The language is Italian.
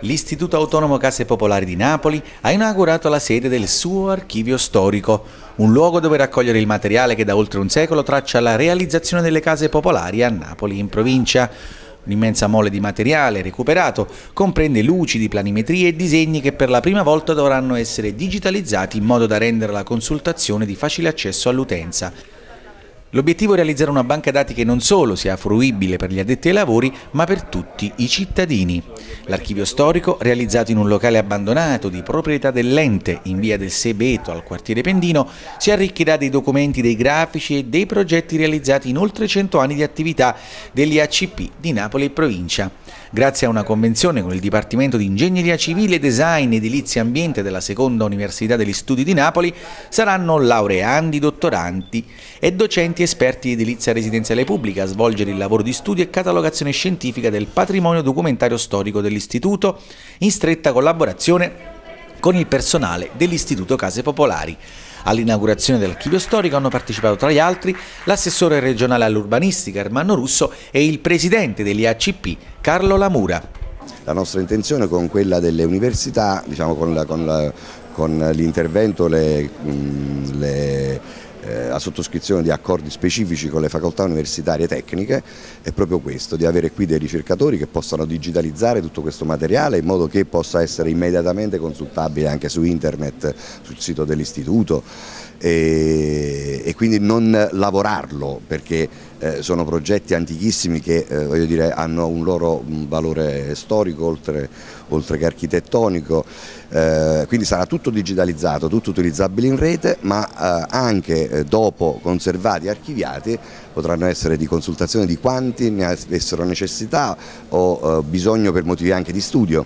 l'Istituto Autonomo Case Popolari di Napoli ha inaugurato la sede del suo archivio storico, un luogo dove raccogliere il materiale che da oltre un secolo traccia la realizzazione delle case popolari a Napoli in provincia. Un'immensa mole di materiale recuperato comprende luci di planimetrie e disegni che per la prima volta dovranno essere digitalizzati in modo da rendere la consultazione di facile accesso all'utenza. L'obiettivo è realizzare una banca dati che non solo sia fruibile per gli addetti ai lavori, ma per tutti i cittadini. L'archivio storico, realizzato in un locale abbandonato di proprietà dell'ente in via del Sebeto al quartiere Pendino, si arricchirà dei documenti, dei grafici e dei progetti realizzati in oltre 100 anni di attività degli ACP di Napoli e provincia. Grazie a una convenzione con il Dipartimento di Ingegneria Civile, Design, Edilizia e Ambiente della Seconda Università degli Studi di Napoli, saranno laureandi, dottoranti e docenti enti esperti di edilizia residenziale pubblica a svolgere il lavoro di studio e catalogazione scientifica del patrimonio documentario storico dell'Istituto in stretta collaborazione con il personale dell'Istituto Case Popolari. All'inaugurazione dell'archivio storico hanno partecipato tra gli altri l'assessore regionale all'urbanistica Ermanno Russo e il presidente degli ACP Carlo Lamura. La nostra intenzione con quella delle università, diciamo con, l'intervento, le, le la sottoscrizione di accordi specifici con le facoltà universitarie tecniche è proprio questo, di avere qui dei ricercatori che possano digitalizzare tutto questo materiale in modo che possa essere immediatamente consultabile anche su internet, sul sito dell'istituto e, e, quindi non lavorarlo perché eh, sono progetti antichissimi che eh, dire, hanno un loro valore storico oltre, oltre che architettonico, eh, quindi sarà tutto digitalizzato, tutto utilizzabile in rete ma eh, anche eh, dopo conservati e archiviati potranno essere di consultazione di quanti ne avessero necessità o eh, bisogno per motivi anche di studio.